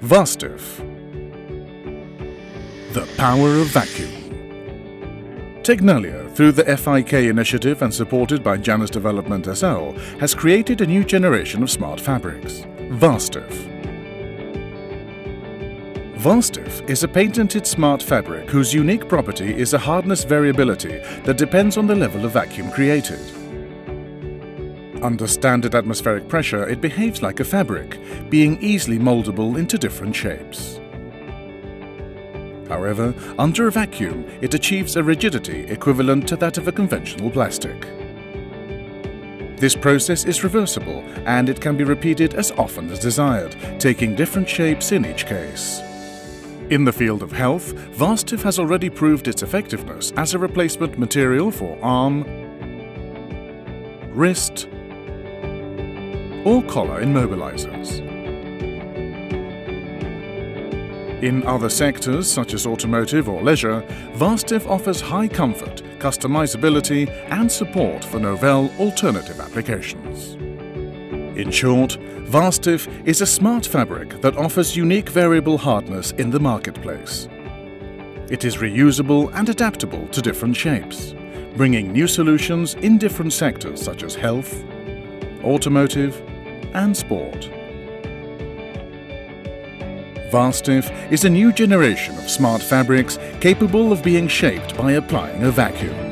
Varstiff. The power of vacuum. Tecnalia, through the FIK initiative and supported by Janus Development SL, has created a new generation of smart fabrics, Varstiff. Varstiff is a patented smart fabric whose unique property is a hardness variability that depends on the level of vacuum created. Under standard atmospheric pressure, it behaves like a fabric, being easily moldable into different shapes. However, under a vacuum, it achieves a rigidity equivalent to that of a conventional plastic. This process is reversible and it can be repeated as often as desired, taking different shapes in each case. In the field of health, Varstiff has already proved its effectiveness as a replacement material for arm, wrist, or collar immobilizers. In other sectors, such as automotive or leisure, Varstiff offers high comfort, customizability and support for novel alternative applications. In short, Varstiff is a smart fabric that offers unique variable hardness in the marketplace. It is reusable and adaptable to different shapes, bringing new solutions in different sectors such as health, automotive and sport. Varstiff is a new generation of smart fabrics capable of being shaped by applying a vacuum.